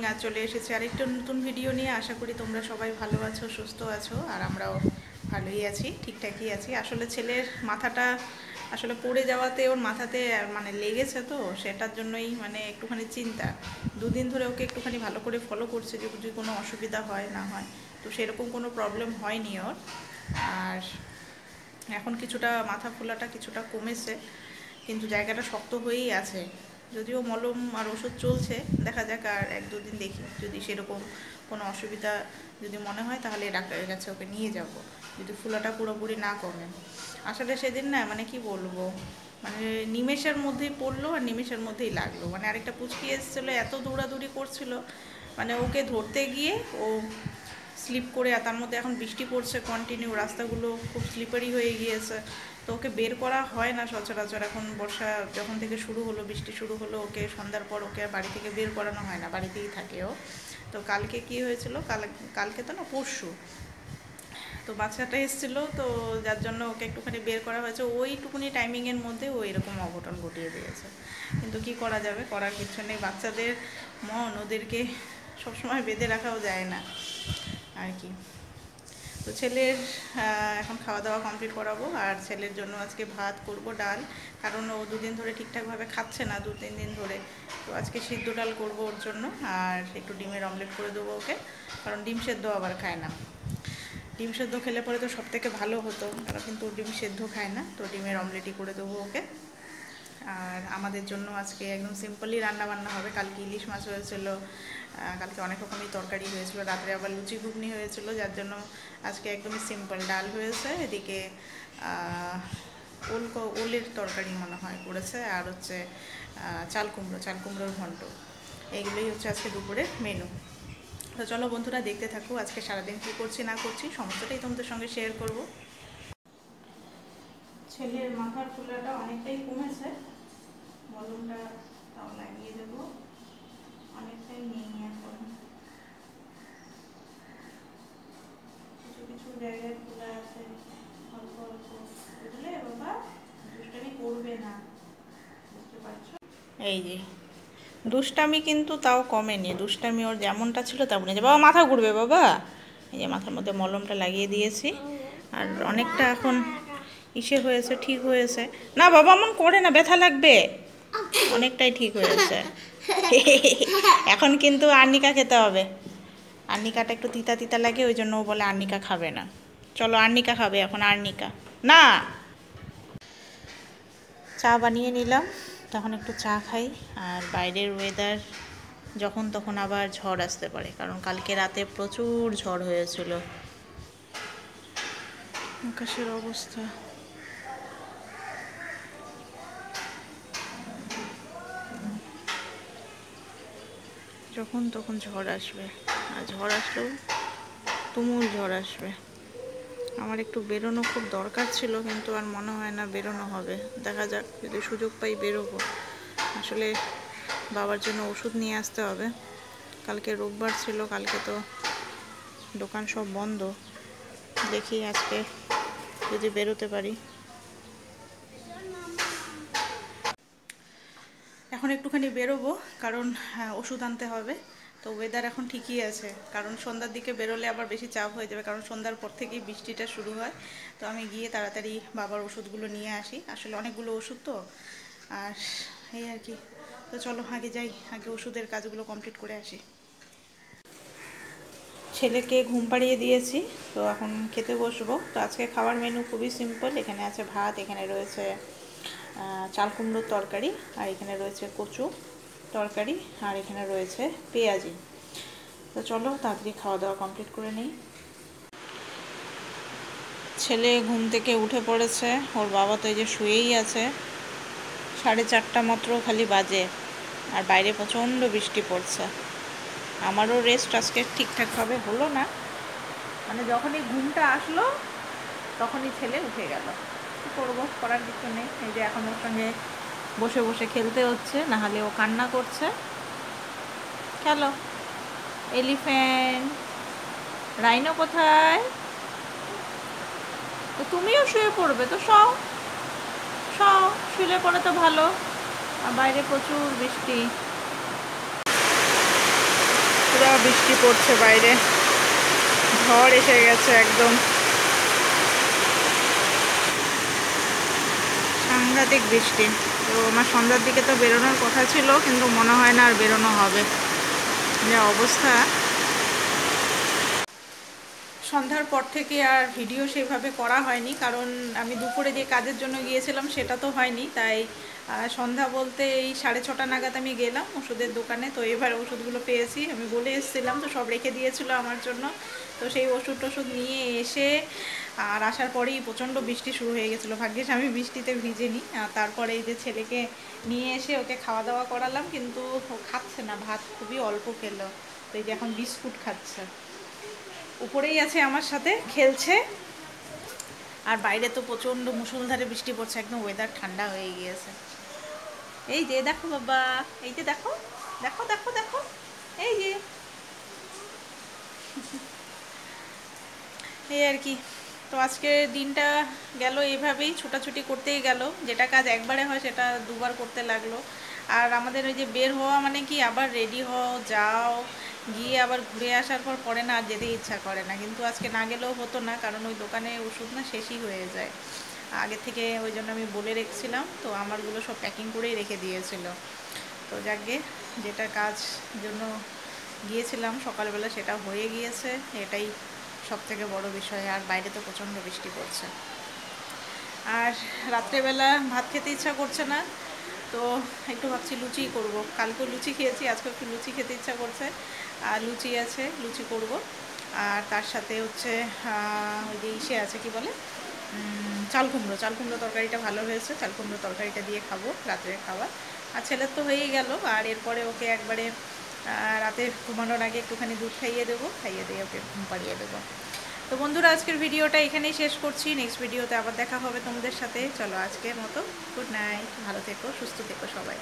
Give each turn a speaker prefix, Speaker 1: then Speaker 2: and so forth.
Speaker 1: Morning আজ চলে এসেছি আরেকটা নতুন ভিডিও নিয়ে। আশা করি তোমরা সবাই ভালো আছো, সুস্থ আছো, আর আমরাও ভালোই আছি, ঠিকঠাকই আছি। আসলে ছেলের মাথাটা আসলে পড়ে যাওয়াতে ওর মাথাতে মানে লেগেছে তো, সেটার জন্যই মানে একটুখানি চিন্তা। দুদিন ধরে ওকে একটুখানি ভালো করে ফলো করছে যে যদি কোনো অসুবিধা হয়, না হয়। তো সেরকম কোনো প্রবলেম হয়নি ওর। আর এখন কিছুটা মাথা ফোলাটা কিছুটা কমেছে, কিন্তু জায়গাটা শক্ত হয়েই আছে। যদিও মলম আর ওষুধ চলছে, দেখা যাক আর এক দুদিন দেখি। যদি সেরকম কোনো অসুবিধা যদি মনে হয়, তাহলে ডাক্তারের কাছে ওকে নিয়ে যাব। যদি ফুলাটা পুরোপুরি না কমে। আসলে সেদিন না মানে কি বলব মানে নিমেষের মধ্যেই পড়ল আর নিমেষের মধ্যেই লাগল। মানে আরেকটা পুচকি এসেছিল, এত দৌড়াদৌড়ি করছিল। মানে ওকে ধরতে গিয়ে ও স্লিপ করে তার মধ্যে এখন বৃষ্টি পড়ছে কন্টিনিউ রাস্তাগুলো খুব স্লিপারি হয়ে গিয়েছে। তো ওকে বের করা হয় না সচরাচর। এখন বর্ষা যখন থেকে শুরু হলো, বৃষ্টি শুরু হলো, ওকে সন্ধ্যার পর ওকে বাড়ি থেকে বের করানো হয় না, বাড়িতেই থাকে ও। তো কালকে কি হয়েছিল? কাল, কালকে তো না, পরশু। তো বাচ্চাটা এসেছিল, তো যার জন্য ওকে একটুখানি বের করা হয়েছে। ওইটুকুনি টাইমিংয়ের মধ্যে ও এরকম অঘটন ঘটিয়ে দিয়েছে। কিন্তু কি করা যাবে? করার কিছু নেই। বাচ্চাদের মন ওদেরকে সবসময় বেঁধে রাখাও যায় না। আর কি। তো ছেলের এখন খাওয়া দাওয়া কমপ্লিট করাবো আর ছেলের জন্য আজকে ভাত করব ডাল। কারণ ও দুদিন ধরে ঠিকঠাকভাবে খাচ্ছে না, দু তিন দিন ধরে। তো আজকে সিদ্ধ ডাল করব ওর জন্য আর একটু ডিমের অমলেট করে দেবো ওকে। কারণ ডিম সেদ্ধ আবার খায় না। ডিম সেদ্ধ খেলে পরে তো সব থেকে ভালো হতো তারা কিন্তু ডিম সেদ্ধ খায় না। তো ডিমের অমলেটই করে দেবো ওকে। আর আমাদের জন্য আজকে একদম সিম্পলই রান্না বান্না হবে। কালকে ইলিশ মাছ হয়েছিল কালকে অনেক রকমই তরকারি হয়েছিল, রাত্রে আবার লুচি ঘুগনি হয়েছিল, যার জন্য আজকে একদমই সিম্পল ডাল হয়েছে। এদিকে ওল ওলের তরকারি মনে হয় করেছে, আর হচ্ছে চাল কুমড়ো, চাল কুমড়োর ঘন্ট। এইগুলোই হচ্ছে আজকে দুপুরের মেনু তো চলো বন্ধুরা, দেখতে থাকো আজকে সারাদিন কী করছি, না করছি, সমস্তটাই তোমাদের সঙ্গে শেয়ার করব। ছেলের মাথার ফুলাটা অনেকটাই কমেছে। মলমটা তাও লাগিয়ে দেবো। অনেকটাই নেই এখন। কিছু কিছু জায়গায় খোলা আছে, অল্প অল্প বুঝলে বাবা দুষ্টামি করবে না। বুঝতে পারছ? এই যে, দুষ্টামি কিন্তু তাও কমেনি। দুষ্টামি ওর যেমনটা ছিল তেমনই যে বাবা, মাথা ঘুরবে বাবা। এই যে মাথার মধ্যে মলমটা লাগিয়ে দিয়েছি। আর অনেকটা এখন ইসে হয়েছে, ঠিক হয়েছে। না বাবা মন করে না, ব্যথা লাগবে। অনেকটাই ঠিক হয়েছে। এখন কিন্তু আর্নিকা খেতে হবে। আর্নিকাটা একটু তিতা তিতা লাগে, ওই জন্য ও বলে আর্নিকা খাবে না। চলো আর্নিকা খাবে এখন, আর্নিকা। না! চা বানিয়ে নিলাম, তখন একটু চা খাই, আর বাইরের ওয়েদার যখন তখন আবার ঝড় আসতে পারে, কারণ কালকে রাতে প্রচুর ঝড় হয়েছিল। আকাশের অবস্থা। যখন তখন ঝড় আসবে। আর ঝড় আসলেও তুমুল ঝড় আসবে। আমার একটু বেরোনো খুব দরকার ছিল, কিন্তু আর মনে হয় না বেরোনো হবে। দেখা যাক, যদি সুযোগ পাই বেরোবো। আসলে বাবার জন্য ওষুধ নিয়ে আসতে হবে। কালকে রোববার ছিল, কালকে তো দোকান সব বন্ধ। দেখি আজকে যদি বেরোতে পারি। এখন একটুখানি বেরোবো, কারণ ওষুধ আনতে হবে। তো ওয়েদার এখন ঠিকই আছে, কারণ সন্ধ্যার দিকে বেরোলে আবার বেশি চাপ হয়ে যাবে, কারণ সন্ধ্যার পর থেকেই বৃষ্টিটা শুরু হয়। তো আমি গিয়ে তাড়াতাড়ি বাবার ওষুধগুলো নিয়ে আসি, আসলে অনেকগুলো ওষুধ তো, আর এই আর কি। তো চলো আগে যাই, আগে ওষুধের কাজগুলো কমপ্লিট করে আসি। ছেলেকে ঘুম পাড়িয়ে দিয়েছি, তো এখন খেতে বসবো। তো আজকে খাবার মেনু খুবই সিম্পল এখানে আছে ভাত, এখানে রয়েছে চাল কুমড়োর তরকারি, আর এখানে রয়েছে কচু তরকারি, আর এখানে রয়েছে পেঁয়াজি। তো চলো, তাড়াতাড়ি খাওয়া দাওয়া কমপ্লিট করে নিই। ছেলে ঘুম থেকে উঠে পড়েছে, ওর বাবা তো এই যে শুয়েই আছে। সাড়ে চারটা মাত্র খালি বাজে, আর বাইরে প্রচণ্ড বৃষ্টি পড়ছে। আমারও রেস্ট আজকে ঠিকঠাকভাবে হলো না। মানে যখনই ঘুমটা আসলো, তখনই ছেলে উঠে গেল। কী করব করার কিছু নেই। এই যে এখন ওর সঙ্গে বসে বসে খেলতে হচ্ছে না হলে ও কান্না করছে। খেলো। এলিফ্যান্ট রাইনো কোথায়? তো তুমিও শুয়ে পড়বে, তো সও সও শুলে পড়ে তো ভালো। আর বাইরে প্রচুর বৃষ্টি। পুরো বৃষ্টি পড়ছে বাইরে। ঝড় এসে গেছে একদম। সাংঘাতিক বৃষ্টি। তো আমার সন্ধ্যার দিকে তো বেরোনোর কথা ছিল, কিন্তু মনে হয় না আর বেরোনো হবে। যা অবস্থা। সন্ধ্যার পর থেকে আর ভিডিও সেভাবে করা হয়নি, কারণ আমি দুপুরে যে কাজের জন্য গিয়েছিলাম সেটা তো হয়নি, তাই সন্ধ্যা বলতে এই সাড়ে ছটা নাগাদ আমি গেলাম ওষুধের দোকানে, তো এবার ওষুধগুলো পেয়েছি, আমি বলে এসেছিলাম, তো সব রেখে দিয়েছিল আমার জন্য, তো সেই ওষুধ টষুধ নিয়ে এসে, আর আসার পরেই প্রচণ্ড বৃষ্টি শুরু হয়ে গেছিল, ভাগ্যিস আমি বৃষ্টিতে ভিজেনি তারপরে এই যে ছেলেকে নিয়ে এসে ওকে খাওয়া দাওয়া করালাম, কিন্তু খাচ্ছে না, ভাত খুবই অল্প খেলো, তো এই যে এখন বিস্কুট খাচ্ছে। উপরেই আছে আমার সাথে, খেলছে। আর বাইরে তো প্রচণ্ড মুষলধারে বৃষ্টি পড়ছে, একদম ওয়েদার ঠান্ডা হয়ে গিয়েছে। এই যে দেখো বাবা, এই যে দেখো দেখো দেখো দেখো, এই যে। এই আর কি। তো আজকের দিনটা গেল এইভাবেই ছোটাছুটি করতেই গেল। যেটা কাজ একবারে হয় সেটা দুবার করতে লাগল। আর আমাদের ওই যে বের হওয়া মানে কি, আবার রেডি হও, যাও গিয়ে আবার ঘুরে আসার পর পরে না যেতে ইচ্ছা করে না। কিন্তু আজকে না গেলেও হতো না, কারণ ওই দোকানে ওষুধ না শেষই হয়ে যায়। আগে থেকে ওই জন্য আমি বলে রেখেছিলাম, তো আমারগুলো সব প্যাকিং করেই রেখে দিয়েছিল। তো যাকে যেটা কাজ জন্য গিয়েছিলাম সকালবেলা সেটা হয়ে গিয়েছে। এটাই সব থেকে বড় বিষয়, আর বাইরে তো প্রচণ্ড বৃষ্টি পড়ছে। আর রাত্রেবেলা ভাত খেতে ইচ্ছা করছে না তো একটু ভাবছি লুচি করব। কালকে লুচি খেয়েছি আজকে একটু লুচি খেতে ইচ্ছা করছে। আর লুচি আছে, লুচি করব। আর তার সাথে হচ্ছে ওই যে ইসে আছে, কি বলে? চাল কুমড়ো। চাল কুমড়ো তরকারিটা ভালো হয়েছে, চাল কুমড়ো তরকারিটা দিয়ে খাব রাত্রে খাবার। আর ছেলের তো হয়েই গেল, আর এরপরে ওকে একবারে রাতে ঘুমানোর আগে একটুখানি দুধ খাইয়ে দেবো, খাইয়ে দিয়ে ওকে ঘুম পাড়িয়ে দেবো। তো বন্ধুরা, আজকের ভিডিওটা এখানেই শেষ করছি। নেক্সট ভিডিওতে আবার দেখা হবে তোমাদের সাথে। চলো আজকের মতো গুড নাইট ভালো থেকো, সুস্থ থেকো সবাই।